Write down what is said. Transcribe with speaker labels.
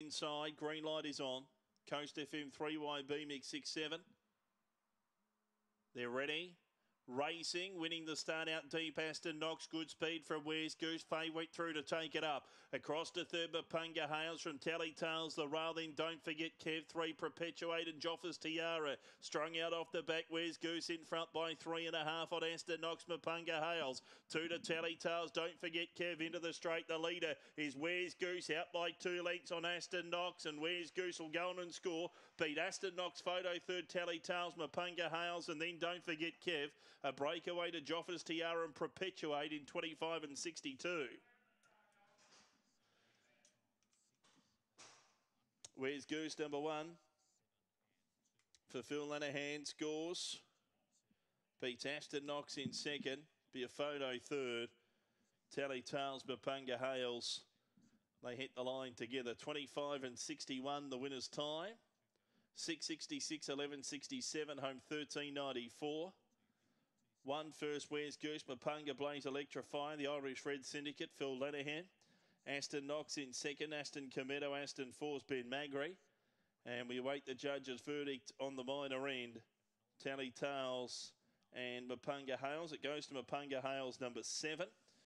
Speaker 1: inside. Green light is on. Coast FM 3YB mix 6 7. They're ready. Racing, winning the start out deep. Aston Knox, good speed from Where's Goose. Favourite through to take it up. Across to third, Mapunga Hales from Tally Tales. The rail then don't forget Kev. Three, Perpetuate and Joffers Tiara. Strung out off the back. Where's Goose in front by three and a half on Aston Knox, Mapunga Hales. Two to Tally Tales. Don't forget Kev into the straight. The leader is Where's Goose out by two lengths on Aston Knox. And Where's Goose will go on and score. Beat Aston Knox photo third, Tally Tales, Mapunga Hales. And then don't forget Kev. A breakaway to Joffers Tiara and Perpetuate in 25 and 62. Where's Goose number one? For Phil Lanahan scores. Beats Aston Knox in second. Be a photo third. Tally Tales, Mapunga Hales. They hit the line together. 25 and 61, the winner's time. 666, 1167, home 1394. One first, Where's Goose? Mapunga Blaze Electrify, the Irish Red Syndicate, Phil Lenihan. Aston Knox in second, Aston Cometto, Aston Force, Ben Magri. And we await the judge's verdict on the minor end. Tally Tales and Mapunga Hales. It goes to Mapunga Hales, number seven.